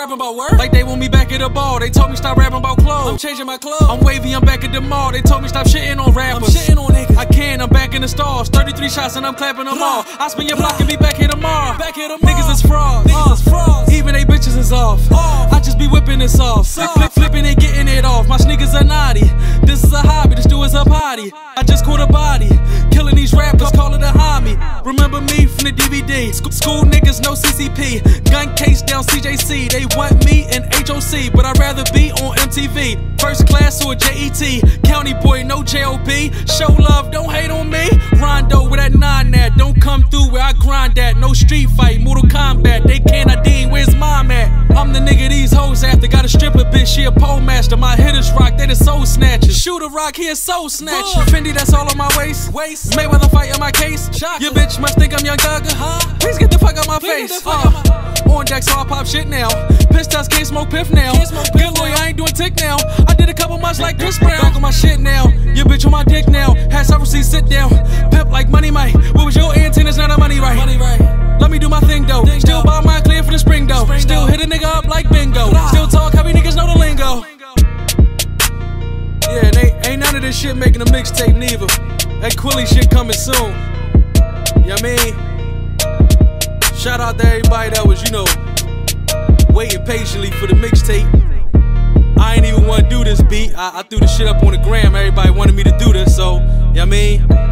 rapping about work. Like they want me back at the ball. They told me stop rapping about clothes. I'm changing my clothes. I'm wavy, I'm back at the mall. They told me stop shitting on rappers. I'm shitting on niggas. I can, I'm back in the stars. 33 shots and I'm clapping them all. I spin your block and be back here tomorrow. Back here tomorrow. Niggas is frauds. Niggas is frauds. Even they bitches is off. I just be whipping this off. Flip, from the DVD. Sc- School niggas, no CCP. Gun case down CJC. They want me in HOC, but I'd rather be on MTV. First class or JET. County boy, no JOB. Show love, don't hate on me. Rondo with that nine that. Don't come through where I grind at. No street fight, bitch, she a pole master. My hitters rock, they the soul snatchers. Shoot a rock, he a soul snatcher. Fendi, that's all on my waist. Waist. Mayweather fight on my case. Your bitch must think I'm Young Thugger. Please get the fuck out my face. Uh, on deck, so I pop shit now. Pistols can't smoke piff now. Good lawyer, I ain't doing tick now. I did a couple months like Chris Brown. Back on my shit now. Your bitch on my dick now. Had several seats, sit down. Pimp shit making a mixtape neither. That Quilly shit coming soon. You know I mean? Shout out to everybody that was, you know, waiting patiently for the mixtape. I ain't even want to do this beat. I, I threw the shit up on the gram. Everybody wanted me to do this, so, you know I mean?